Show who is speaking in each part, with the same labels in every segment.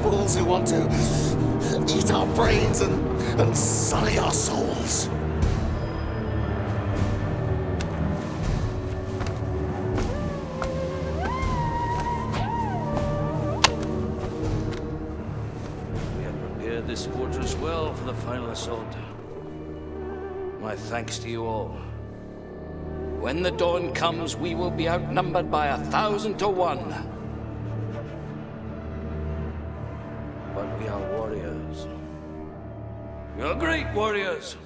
Speaker 1: Cannibals who want to eat our brains and, and sully our souls.
Speaker 2: We have prepared this fortress well for the final assault. My thanks to you all. When the dawn comes, we will be outnumbered by a thousand to one. We are great warriors.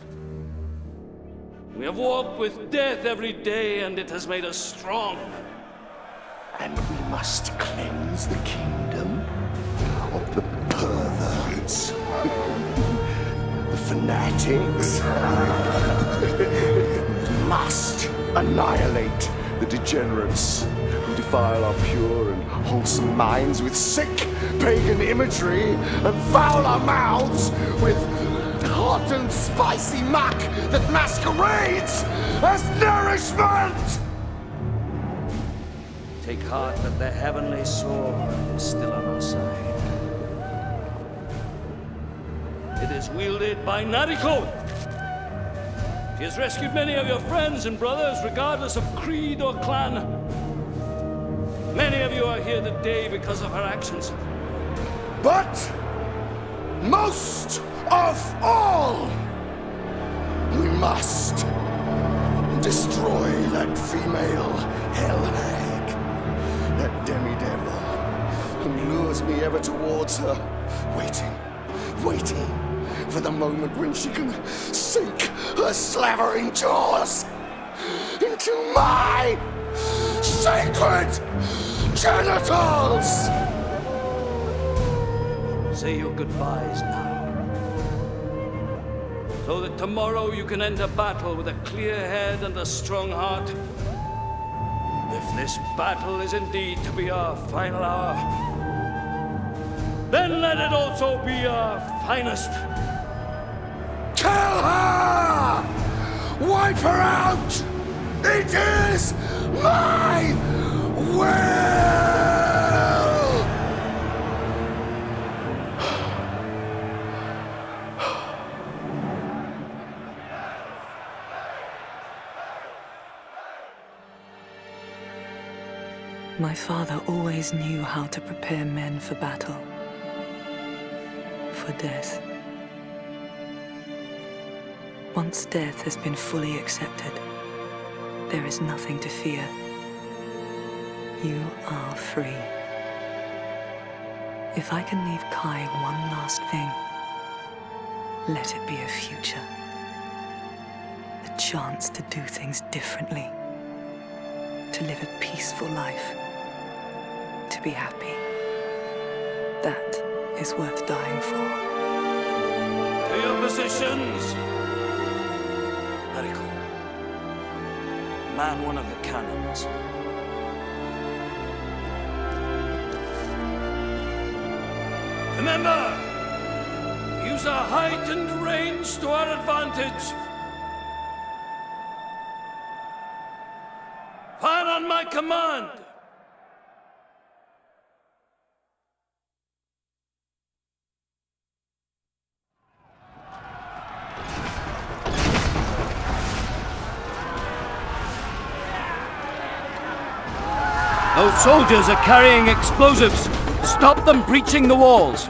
Speaker 2: We have walked with death every day, and it has made us strong.
Speaker 1: And we must cleanse the kingdom of the perverts, the fanatics. must annihilate the degenerates who defile our pure and wholesome minds with sick pagan imagery and foul our mouths with hot and spicy muck that masquerades as nourishment!
Speaker 2: Take heart that the heavenly sword is still on our side. It is wielded by Nariko. She has rescued many of your friends and brothers, regardless of creed or clan. Many of you are here today because of her actions.
Speaker 1: But most of all, we must destroy that female hell hag, that demi-devil, who lures me ever towards her, waiting, waiting for the moment when she can sink her slavering jaws into my sacred genitals!
Speaker 2: Say your goodbyes now. So that tomorrow you can enter battle with a clear head and a strong heart. If this battle is indeed to be our final hour, then let it also be our finest.
Speaker 1: Kill her! Wipe her out! It is my will!
Speaker 3: Father always knew how to prepare men for battle. For death. Once death has been fully accepted, there is nothing to fear. You are free. If I can leave Kai one last thing, let it be a future. A chance to do things differently. To live a peaceful life. Be happy. That is worth dying for.
Speaker 2: To your positions! Nariko. Man one of the cannons. Remember! Use our heightened range to our advantage. Fire on my command! Those soldiers are carrying explosives. Stop them breaching the walls.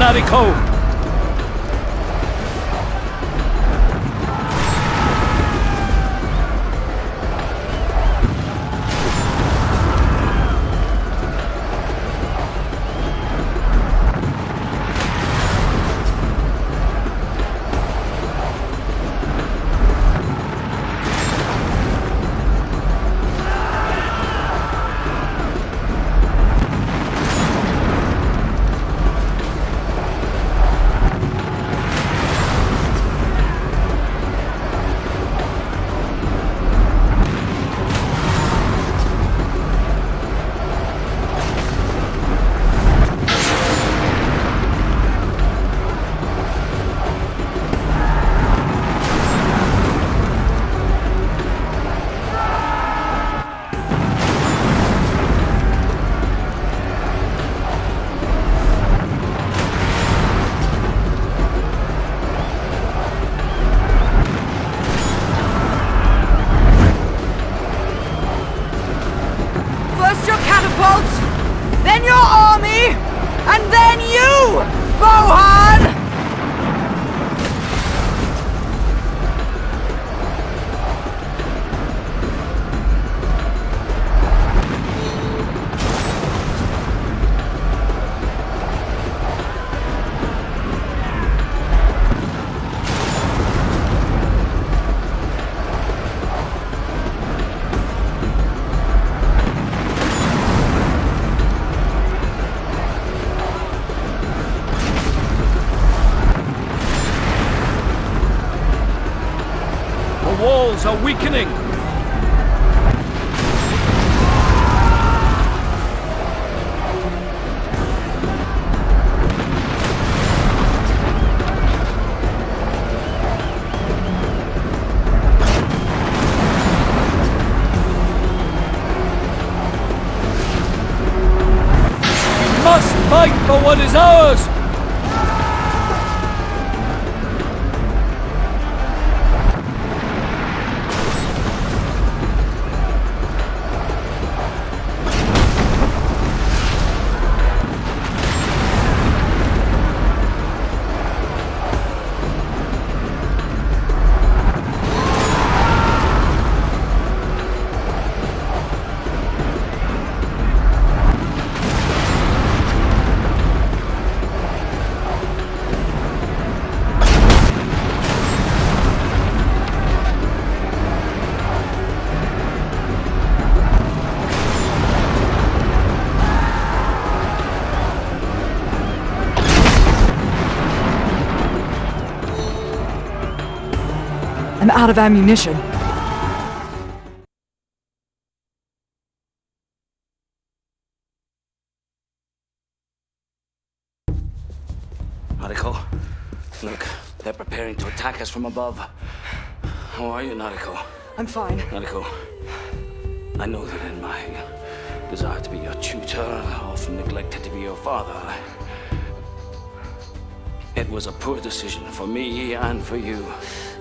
Speaker 2: Nariko! Weakening.
Speaker 3: Of ammunition.
Speaker 2: Nariko, look, they're preparing to attack us from above. How are you, Nariko?
Speaker 3: I'm fine.
Speaker 2: Nariko, I know that in my desire to be your tutor, I often neglected to be your father. It was a poor decision for me and for you.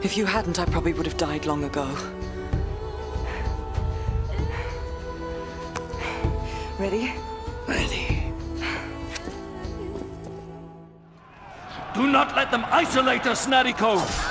Speaker 3: If you hadn't, I probably would have died long ago. Ready?
Speaker 2: Ready. Do not let them isolate us, Nariko!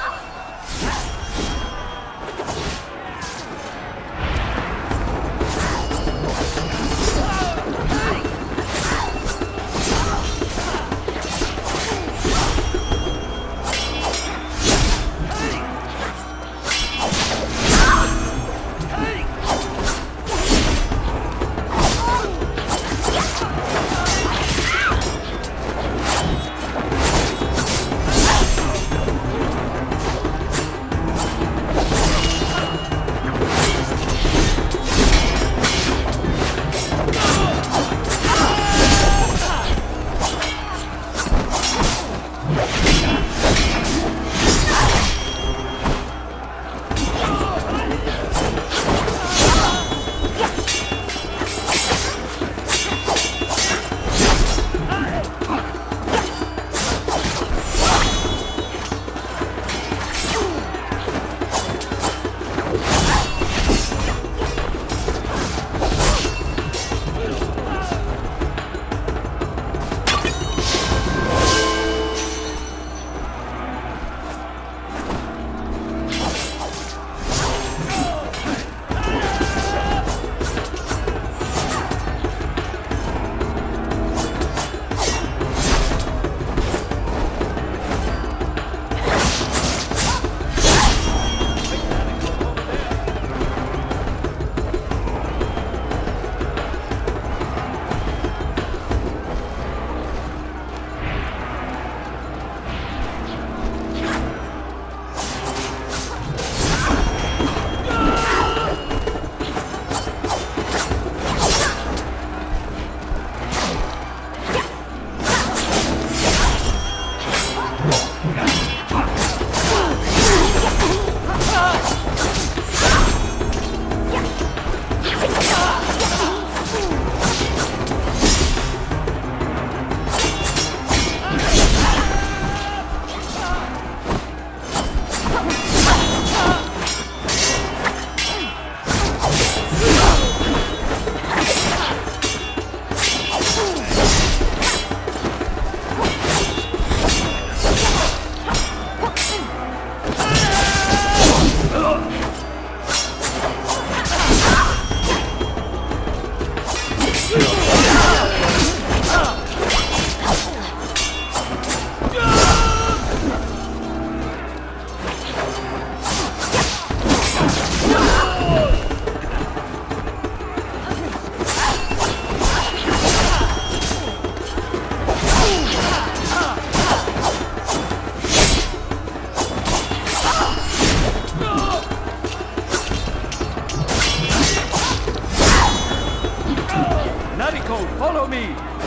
Speaker 3: Liberty.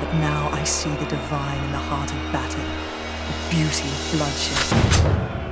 Speaker 3: But now I see the divine in the heart of battle, the beauty of bloodshed.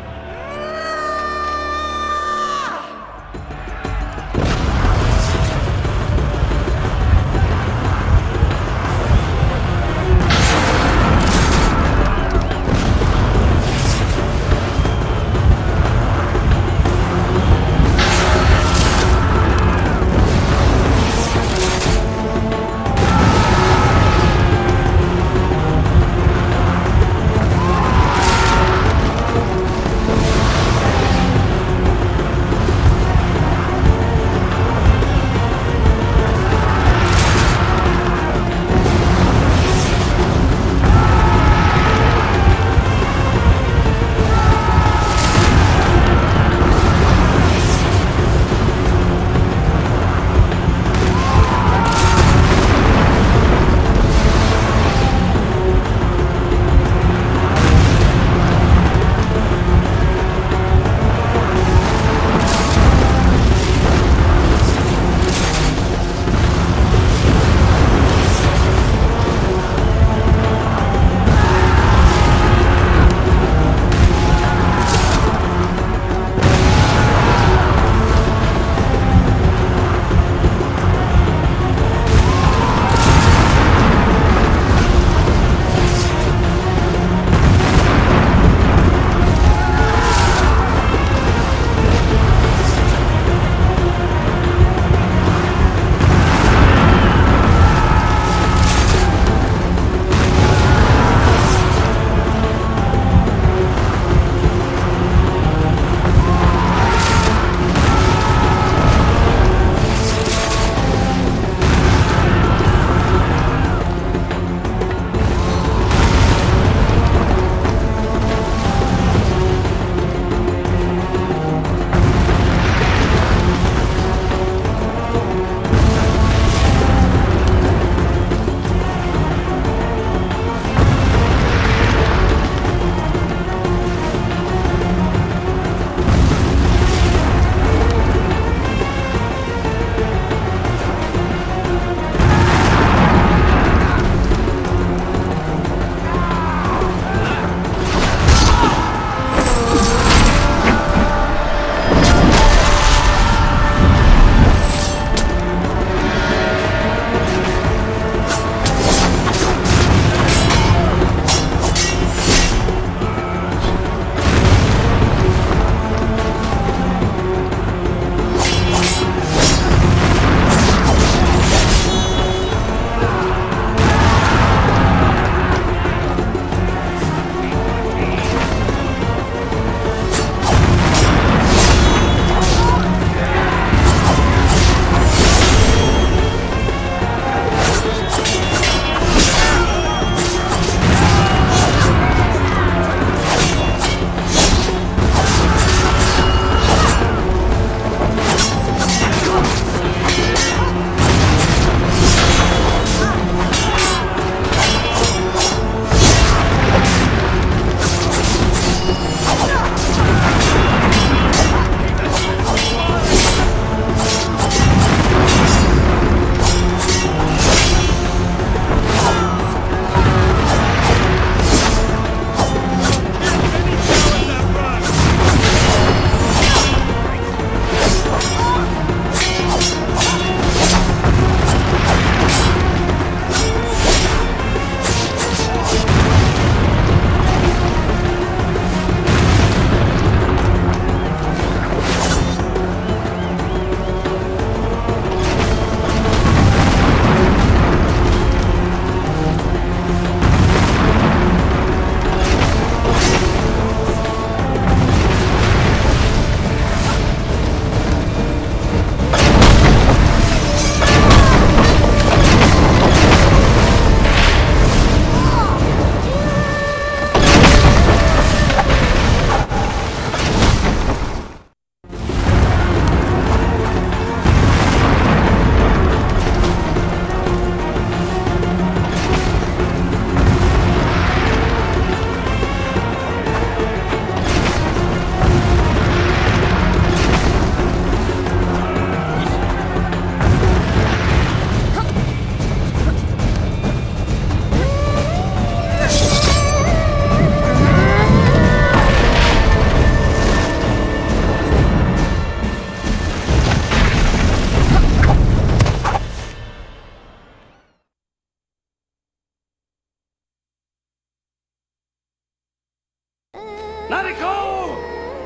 Speaker 2: Nariko!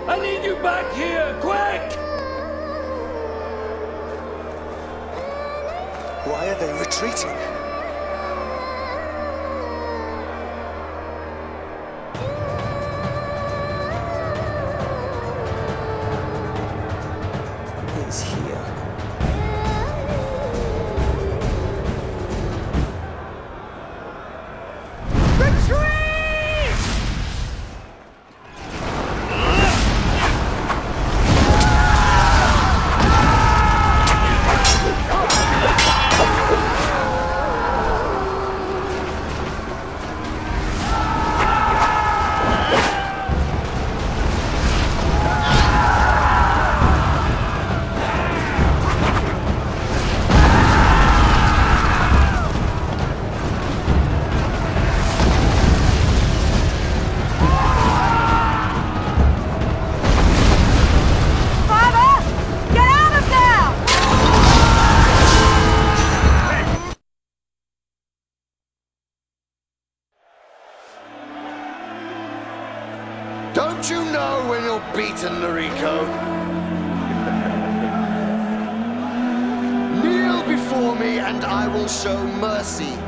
Speaker 2: I need you back here, quick!
Speaker 1: Why are they retreating?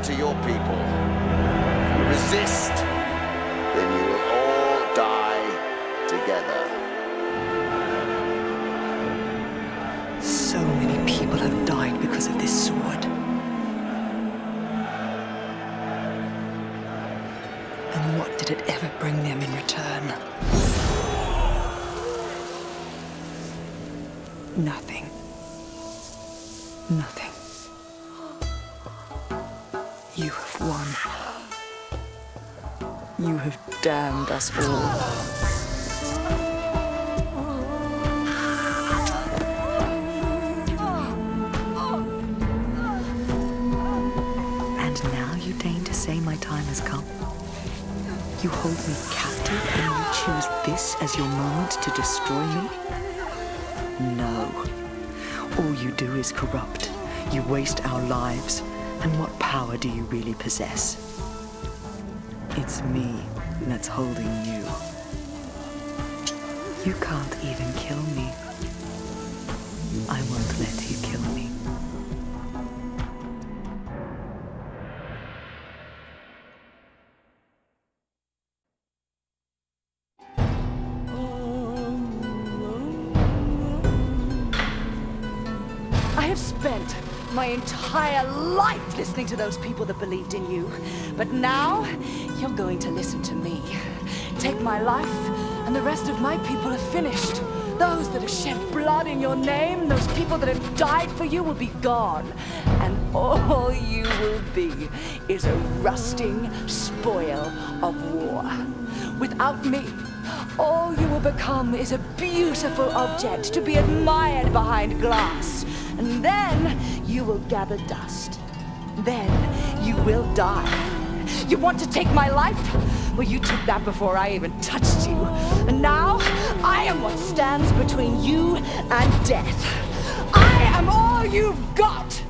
Speaker 1: To your people. If you resist, then you will all die together.
Speaker 3: So many people have died because of this sword. And what did it ever bring them in return? Nothing. Nothing. Damned us all. And now you deign to say my time has come? You hold me captive and you choose this as your moment to destroy me? No. All you do is corrupt. You waste our lives. And what power do you really possess? It's me that's holding you. You can't even kill me. I won't let you kill
Speaker 4: listening to those people that believed in you. But now, you're going to listen to me. Take my life, and the rest of my people are finished. Those that have shed blood in your name, those people that have died for you will be gone. And all you will be is a rusting spoil of war. Without me, all you will become is a beautiful object to be admired behind glass. And then you will gather dust. Then you will die. You want to take my life? Well, you took that before I even touched you. And now I am what stands between you and death. I am all you've got.